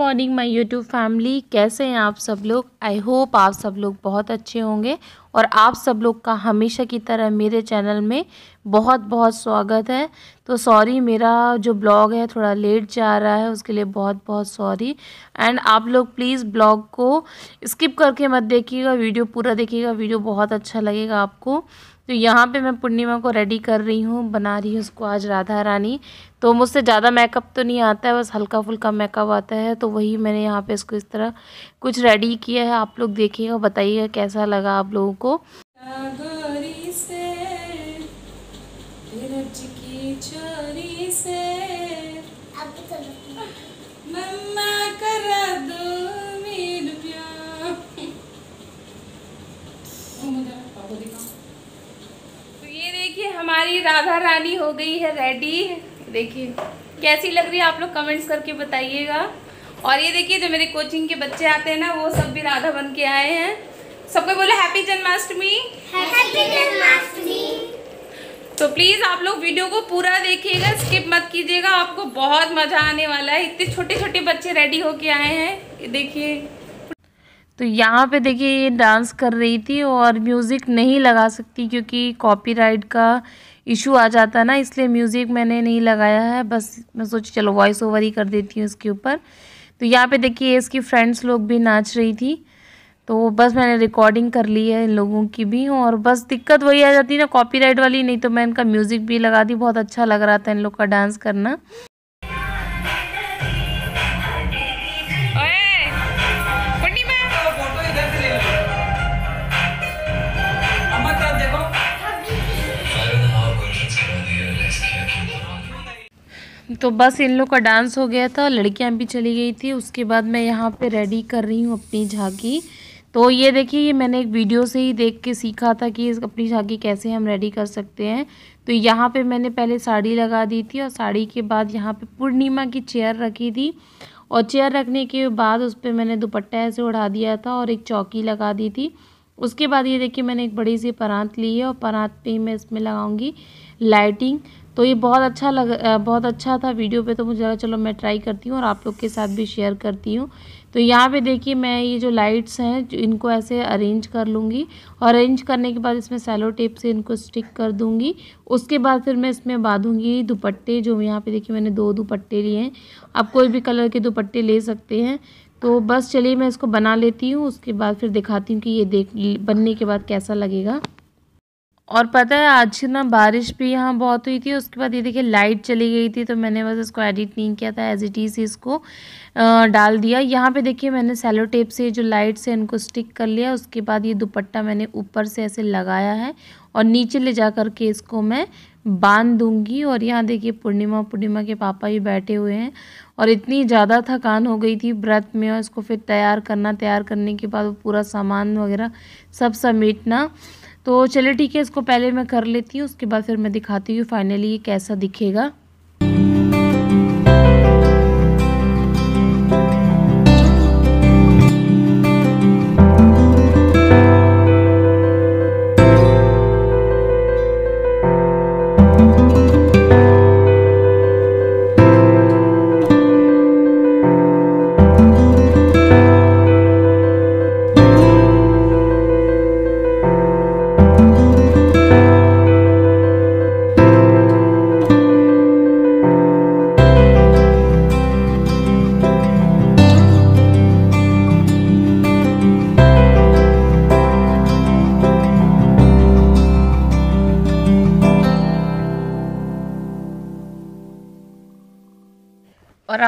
Morning my YouTube family कैसे हैं आप सब लोग? आई होप आप सब लोग बहुत अच्छे होंगे और आप सब लोग का हमेशा की तरह मेरे चैनल में बहुत बहुत स्वागत है। तो सॉरी मेरा जो ब्लॉग है थोड़ा लेट जा रहा है, उसके लिए बहुत बहुत सॉरी एंड आप लोग प्लीज़ ब्लॉग को स्किप करके मत देखिएगा वीडियो पूरा देखिएगा वीडियो बहुत अच्छा लगेगा आपको। तो यहाँ पे मैं पूर्णिमा को रेडी कर रही हूँ, बना रही हूँ उसको आज राधा रानी। तो मुझसे ज़्यादा मेकअप तो नहीं आता है, बस हल्का फुल्का मेकअप आता है। तो वही मैंने यहाँ पे इसको इस तरह कुछ रेडी किया है, आप लोग देखिएगा, बताइएगा कैसा लगा आप लोगों को। हमारी राधा रानी हो गई है रेडी देखिए कैसी लग रही है आप लोग कमेंट्स करके बताइएगा। और ये देखिए जो मेरे कोचिंग के बच्चे आते हैं ना वो सब भी राधा बन के आए हैं। सबको बोले हैप्पी जन्माष्टमी हैप्पी जन्माष्टमी तो प्लीज़ आप लोग वीडियो को पूरा देखिएगा स्किप मत कीजिएगा, आपको बहुत मज़ा आने वाला है। इतने छोटे छोटे बच्चे रेडी होके आए हैं देखिए। तो यहाँ पे देखिए, ये डांस कर रही थी और म्यूज़िक नहीं लगा सकती क्योंकि कॉपीराइट का इशू आ जाता ना, इसलिए म्यूज़िक मैंने नहीं लगाया है। बस मैं सोची, चलो वॉइस ओवर ही कर देती हूँ इसके ऊपर। तो यहाँ पे देखिए, इसकी फ्रेंड्स लोग भी नाच रही थी। तो बस मैंने रिकॉर्डिंग कर ली है इन लोगों की भी और बस दिक्कत वही आ जाती है ना कॉपीराइट वाली नहीं तो मैं इनका म्यूज़िक भी लगा दी बहुत अच्छा लग रहा था इन लोग का डांस करना। तो बस इन लोग का डांस हो गया था लड़कियाँ भी चली गई थी उसके बाद मैं यहाँ पे रेडी कर रही हूँ अपनी झांकी। तो ये देखिए, ये मैंने एक वीडियो से ही देख के सीखा था कि अपनी झांकी कैसे हम रेडी कर सकते हैं। तो यहाँ पे मैंने पहले साड़ी लगा दी थी और साड़ी के बाद यहाँ पे पूर्णिमा की चेयर रखी थी। और चेयर रखने के बाद उस पर मैंने दुपट्टा ऐसे उड़ा दिया था और एक चौकी लगा दी थी। उसके बाद ये देखिए, मैंने एक बड़ी सी परात ली है और परात पे ही मैं इसमें लगाऊँगी लाइटिंग तो ये बहुत अच्छा लग बहुत अच्छा था वीडियो पे तो मुझे लगा चलो मैं ट्राई करती हूँ और आप लोग के साथ भी शेयर करती हूँ। तो यहाँ पे देखिए, मैं ये जो लाइट्स हैं इनको ऐसे अरेंज कर लूँगी और अरेंज करने के बाद इसमें सैलो टेप से इनको स्टिक कर दूँगी। उसके बाद फिर मैं इसमें बांधूँगी दुपट्टे, जो यहाँ पे देखिए मैंने दो दुपट्टे लिए हैं। आप कोई भी कलर के दुपट्टे ले सकते हैं। तो बस चलिए मैं इसको बना लेती हूँ, उसके बाद फिर दिखाती हूँ कि ये देख, बनने के बाद कैसा लगेगा। और पता है, आज ना बारिश भी यहाँ बहुत हुई थी, उसके बाद ये देखिए लाइट चली गई थी तो मैंने बस इसको एडिट नहीं किया था एज इट इज़ इसको डाल दिया। यहाँ पे देखिए मैंने सेलो टेप से जो लाइट से इनको स्टिक कर लिया, उसके बाद ये दुपट्टा मैंने ऊपर से ऐसे लगाया है, और नीचे ले जा कर के इसको मैं बाँध दूँगी और यहाँ देखिए पूर्णिमा पूर्णिमा के पापा ही बैठे हुए हैं और इतनी ज़्यादा थकान हो गई थी व्रत में और इसको फिर तैयार करना, तैयार करने के बाद वो पूरा सामान वगैरह सब समेटना। तो चलिए ठीक है, इसको पहले मैं कर लेती हूँ, उसके बाद फिर मैं दिखाती हूँ फाइनली ये कैसा दिखेगा।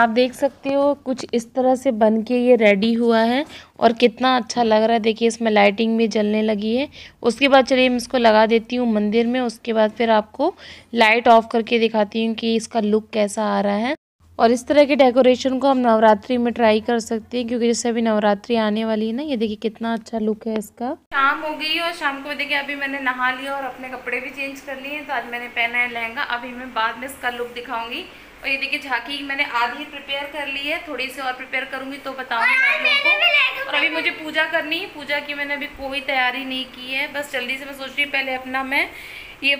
आप देख सकते हो कुछ इस तरह से बन के ये रेडी हुआ है और कितना अच्छा लग रहा है। देखिए, इसमें लाइटिंग भी जलने लगी है। उसके बाद चलिए मैं इसको लगा देती हूँ मंदिर में। उसके बाद फिर आपको लाइट ऑफ़ करके दिखाती हूँ कि इसका लुक कैसा आ रहा है। और इस तरह के डेकोरेशन को हम नवरात्रि में ट्राई कर सकते हैं, क्योंकि जैसे अभी नवरात्रि आने वाली है ना, ये देखिए कितना अच्छा लुक है इसका। शाम हो गई और शाम को देखिए, अभी मैंने नहा लिया और अपने कपड़े भी चेंज कर लिए हैं। तो आज मैंने पहना है लहंगा। अभी मैं बाद में इसका लुक दिखाऊँगी। और ये देखिए झांकी मैंने आधी प्रिपेयर कर ली है थोड़ी सी और प्रिपेयर करूँगी तो बताऊँगी आप लोगों को। और अभी मुझे पूजा करनी है पूजा की मैंने अभी कोई तैयारी नहीं की है बस जल्दी से मैं सोच रही हूँ पहले अपना मैं ये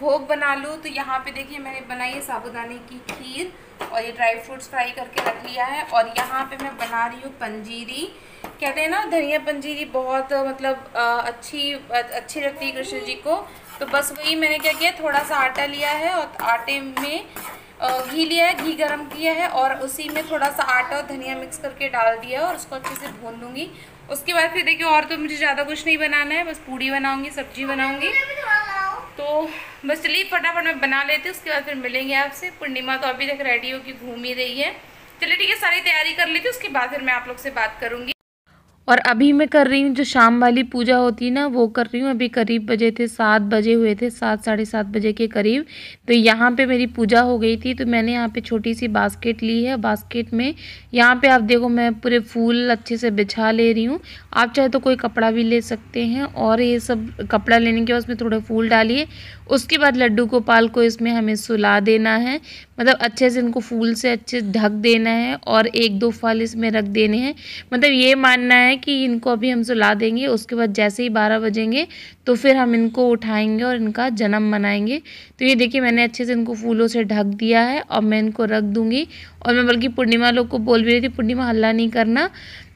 भोग बना लूँ। तो यहाँ पे देखिए मैंने बनाई है साबुदाने की खीर। और ये ड्राई फ्रूट्स फ्राई करके रख लिया है और यहाँ पे मैं बना रही हूँ पंजीरी। कहते हैं ना, धनिया पंजीरी बहुत मतलब अच्छी अच्छी लगती है कृष्ण जी को। तो बस वही मैंने क्या किया थोड़ा सा आटा लिया है और आटे में घी लिया है, घी गरम किया है और उसी में थोड़ा सा आटा और धनिया मिक्स करके डाल दिया है और उसको अच्छे से भून लूँगी। उसके बाद फिर देखिए और तो मुझे ज़्यादा कुछ नहीं बनाना है, बस पूड़ी बनाऊँगी, सब्ज़ी बनाऊँगी। तो बस चलिए, फटाफट में बना लेती हूँ, उसके बाद फिर मिलेंगे आपसे। पूर्णिमा तो अभी तक रेडी होगी घूम ही रही है। चलिए ठीक है, सारी तैयारी कर लेती हूँ, उसके बाद फिर मैं आप लोग से बात करूँगी। और अभी मैं कर रही हूँ, जो शाम वाली पूजा होती है ना, वो कर रही हूँ। अभी करीब बजे थे, सात बजे हुए थे, सात, साढ़े सात बजे के करीब। तो यहाँ पे मेरी पूजा हो गई थी तो मैंने यहाँ पे छोटी सी बास्केट ली है। बास्केट में यहाँ पे आप देखो, मैं पूरे फूल अच्छे से बिछा ले रही हूँ। आप चाहे तो कोई कपड़ा भी ले सकते हैं और ये सब कपड़ा लेने के बाद उसमें थोड़े फूल डालिए। उसके बाद लड्डू गोपाल को इसमें हमें सुला देना है। मतलब अच्छे से इनको फूल से अच्छे ढक देना है और एक दो फल इसमें रख देने हैं। मतलब ये मानना है कि इनको अभी हम सुला देंगे, उसके बाद जैसे ही बारह बजेंगे तो फिर हम इनको उठाएँगे और इनका जन्म मनाएँगे। तो ये देखिए, मैंने अच्छे से इनको फूलों से ढक दिया है और मैं इनको रख दूँगी। और मैं बल्कि पूर्णिमा लोग को बोल भी रही थी, पूर्णिमा, हल्ला नहीं करना,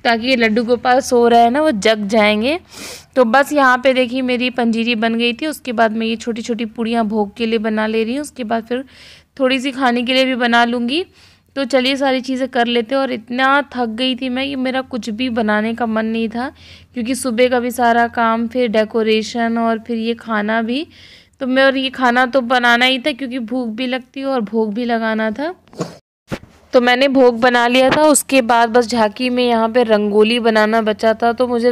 ताकि ये लड्डू गोपाल सो रहे हैं ना, वो जग जाएँगे। तो बस यहाँ पे देखिए, मेरी पंजीरी बन गई थी। उसके बाद मैं ये छोटी छोटी पूड़ियाँ भोग के लिए बना ले रही हूँ। उसके बाद फिर थोड़ी सी खाने के लिए भी बना लूँगी। तो चलिए सारी चीज़ें कर लेते और इतना थक गई थी मैं कि मेरा कुछ भी बनाने का मन नहीं था, क्योंकि सुबह का भी सारा काम, फिर डेकोरेशन और फिर ये खाना भी। तो मैं और ये खाना तो बनाना ही था, क्योंकि भूख भी लगती और भोग भी लगाना था। तो मैंने भोग बना लिया था, उसके बाद बस झांकी में यहाँ पे रंगोली बनाना बचा था तो मुझे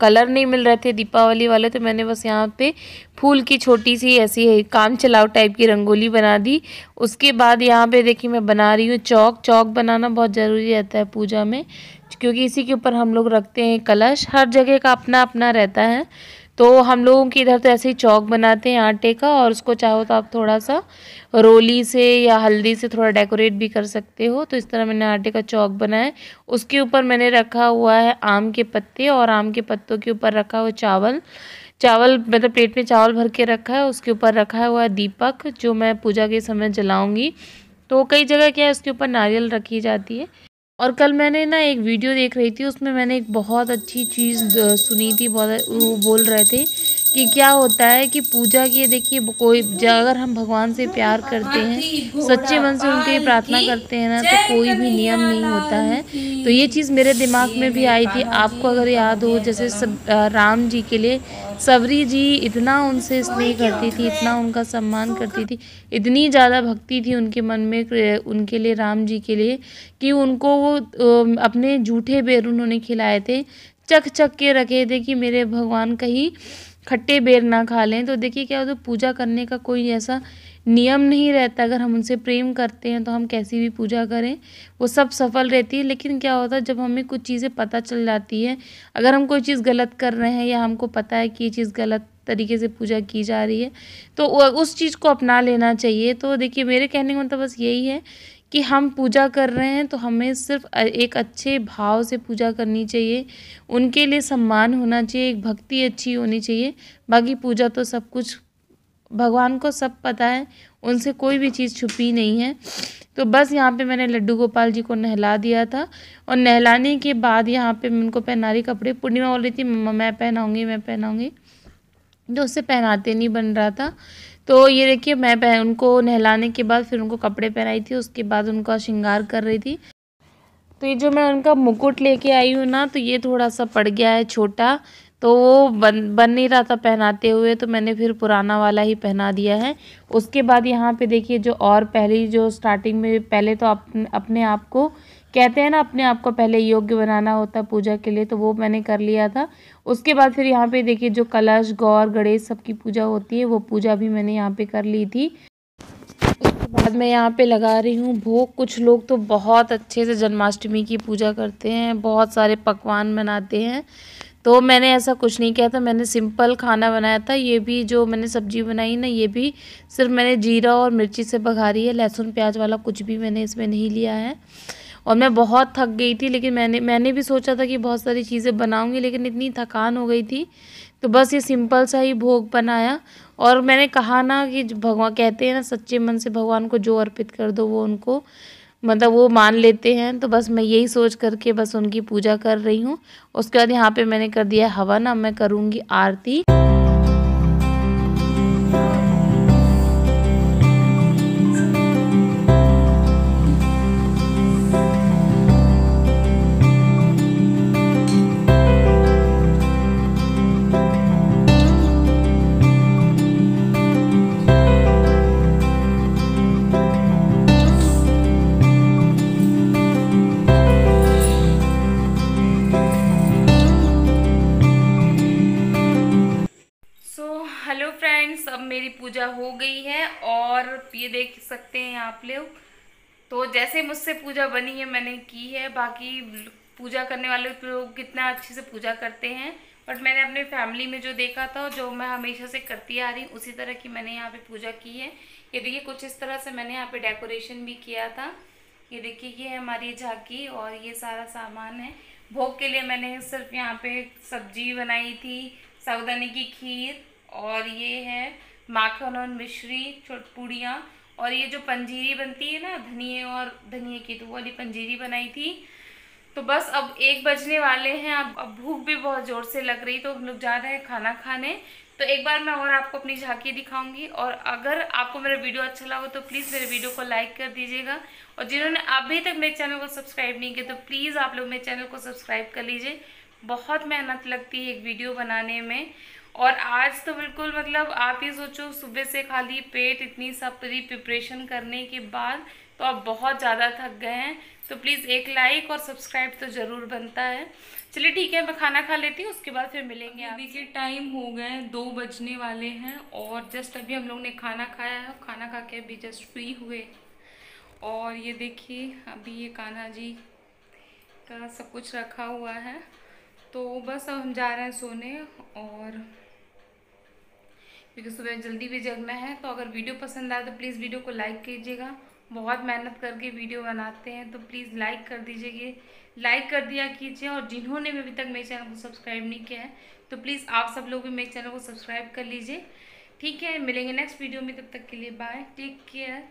कलर नहीं मिल रहे थे दीपावली वाले तो मैंने बस यहाँ पे फूल की छोटी सी ऐसी है काम चलाओ टाइप की रंगोली बना दी। उसके बाद यहाँ पे देखिए मैं बना रही हूँ चौक चौक बनाना बहुत ज़रूरी रहता है पूजा में, क्योंकि इसी के ऊपर हम लोग रखते हैं कलश, हर जगह का अपना अपना रहता है। तो हम लोगों की इधर तो ऐसे ही चौक बनाते हैं आटे का और उसको चाहो तो आप थोड़ा सा रोली से या हल्दी से थोड़ा डेकोरेट भी कर सकते हो। तो इस तरह मैंने आटे का चौक बनाया। उसके ऊपर मैंने रखा हुआ है आम के पत्ते और आम के पत्तों के ऊपर रखा हुआ चावल। चावल मतलब प्लेट में चावल भर के रखा है। उसके ऊपर रखा हुआ है दीपक, जो मैं पूजा के समय जलाऊँगी। तो कई जगह क्या है, उसके ऊपर नारियल रखी जाती है। और कल मैंने ना एक वीडियो देख रही थी उसमें मैंने एक बहुत अच्छी चीज़ सुनी थी बहुत वो बोल रहे थे कि क्या होता है कि पूजा की देखिए कोई अगर हम भगवान से प्यार करते हैं सच्चे मन से उनके लिए प्रार्थना करते हैं ना तो कोई भी नियम नहीं होता है। तो ये चीज़ मेरे दिमाग में भी आई थी आपको अगर याद हो जैसे सब राम जी के लिए सबरी जी इतना उनसे स्नेह करती थी, इतना उनका सम्मान करती थी, इतनी ज़्यादा भक्ति थी उनके मन में उनके लिए, राम जी के लिए, कि उनको वो अपने जूठे बेर उन्होंने खिलाए थे। चख चख के रखे थे कि मेरे भगवान कहीं खट्टे बेर ना खा लें। तो देखिए क्या होता तो पूजा करने का कोई ऐसा नियम नहीं रहता, अगर हम उनसे प्रेम करते हैं तो हम कैसी भी पूजा करें, वो सब सफल रहती है। लेकिन क्या होता है, जब हमें कुछ चीज़ें पता चल जाती है, अगर हम कोई चीज़ गलत कर रहे हैं या हमको पता है कि ये चीज़ गलत तरीके से पूजा की जा रही है तो उस चीज़ को अपना लेना चाहिए। तो देखिए, मेरे कहने का मतलब बस यही है कि हम पूजा कर रहे हैं तो हमें सिर्फ़ एक अच्छे भाव से पूजा करनी चाहिए, उनके लिए सम्मान होना चाहिए, एक भक्ति अच्छी होनी चाहिए। बाकी पूजा तो सब कुछ भगवान को सब पता है, उनसे कोई भी चीज़ छुपी नहीं है। तो बस यहाँ पे मैंने लड्डू गोपाल जी को नहला दिया था और नहलाने के बाद यहाँ पे मैं उनको पहना रही कपड़े, पूर्णिमा बोल रही थी, मम्मा, मैं पहनाऊँगी मैं पहनाऊँगी। तो उससे पहनाते नहीं बन रहा था। तो ये देखिए, मैं पहन उनको नहलाने के बाद फिर उनको कपड़े पहनाई थी, उसके बाद उनका श्रृंगार कर रही थी। तो ये जो मैं उनका मुकुट लेके आई हूँ ना तो ये थोड़ा सा पड़ गया है, छोटा। तो वो बन बन नहीं रहा था पहनाते हुए तो मैंने फिर पुराना वाला ही पहना दिया है। उसके बाद यहाँ पे देखिए जो और पहली जो स्टार्टिंग में पहले तो अप, अपने आप को कहते हैं ना अपने आप को पहले योग्य बनाना होता पूजा के लिए तो वो मैंने कर लिया था। उसके बाद फिर यहाँ पे देखिए जो कलश गौर गणेश सबकी पूजा होती है वो पूजा भी मैंने यहाँ पे कर ली थी। उसके बाद मैं यहाँ पे लगा रही हूँ भोग। कुछ लोग तो बहुत अच्छे से जन्माष्टमी की पूजा करते हैं बहुत सारे पकवान बनाते हैं। तो मैंने ऐसा कुछ नहीं किया था, मैंने सिंपल खाना बनाया था। ये भी जो मैंने सब्ज़ी बनाई ना, ये भी सिर्फ़ मैंने जीरा और मिर्ची से बघारी है, लहसुन, प्याज वाला कुछ भी मैंने इसमें नहीं लिया है। और मैं बहुत थक गई थी, लेकिन मैंने मैंने भी सोचा था कि बहुत सारी चीज़ें बनाऊँगी, लेकिन इतनी थकान हो गई थी। तो बस ये सिंपल सा ही भोग बनाया। और मैंने कहा ना कि भगवान कहते हैं ना, सच्चे मन से भगवान को जो अर्पित कर दो वो उनको। मतलब वो मान लेते हैं तो बस मैं यही सोच करके बस उनकी पूजा कर रही हूँ। उसके बाद यहाँ पे मैंने कर दिया हवन अब मैं करूँगी आरती। पूजा हो गई है और ये देख सकते हैं आप लोग। तो जैसे मुझसे पूजा बनी है, मैंने की है। बाकी पूजा करने वाले लोग कितना अच्छे से पूजा करते हैं। बट मैंने अपने फैमिली में जो देखा था, जो मैं हमेशा से करती आ रही हूँ, उसी तरह की मैंने यहाँ पे पूजा की है। ये देखिए, कुछ इस तरह से मैंने यहाँ पे डेकोरेशन भी किया था। ये देखिए, ये है हमारी झांकी और ये सारा सामान है। भोग के लिए मैंने सिर्फ़ यहाँ पे सब्ज़ी बनाई थी, सावधानी की खीर और ये है माखन और मिश्री पूड़ियाँ और ये जो पंजीरी बनती है ना धनिए और धनिए की तो वो वाली पंजीरी बनाई थी। तो बस अब एक बजने वाले हैं, अब अब भूख भी बहुत ज़ोर से लग रही तो हम लोग जा रहे हैं खाना खाने। तो एक बार मैं और आपको अपनी झांकी दिखाऊँगी, और अगर आपको मेरा वीडियो अच्छा लगा तो प्लीज़ मेरे वीडियो को लाइक कर दीजिएगा। और जिन्होंने अभी तक मेरे चैनल को सब्सक्राइब नहीं किया तो प्लीज़ आप लोग मेरे चैनल को सब्सक्राइब कर लीजिए। बहुत मेहनत लगती है एक वीडियो बनाने में। और आज तो बिल्कुल मतलब आप ही सोचो सुबह से खाली पेट इतनी सब पूरी प्रिपरेशन करने के बाद तो आप बहुत ज़्यादा थक गए हैं। तो प्लीज़ एक लाइक और सब्सक्राइब तो ज़रूर बनता है। चलिए ठीक है मैं खाना खा लेती हूँ उसके बाद फिर मिलेंगे अभी के टाइम हो गए दो बजने वाले हैं और जस्ट अभी हम लोग ने खाना खाया है खाना खा के अभी जस्ट फ्री हुए। और ये देखिए अभी ये कान्हा जी का सब कुछ रखा हुआ है। तो बस अब हम जा रहे हैं सोने और क्योंकि सुबह जल्दी भी जगना है तो अगर वीडियो पसंद आए तो प्लीज़ वीडियो को लाइक कीजिएगा। बहुत मेहनत करके वीडियो बनाते हैं तो प्लीज़ लाइक कर दीजिए लाइक कर दिया कीजिए, और जिन्होंने भी अभी तक मेरे चैनल को सब्सक्राइब नहीं किया है तो प्लीज़ आप सब लोग भी मेरे चैनल को सब्सक्राइब कर लीजिए। ठीक है, मिलेंगे नेक्स्ट वीडियो में, तब तक के लिए बाय, टेक केयर।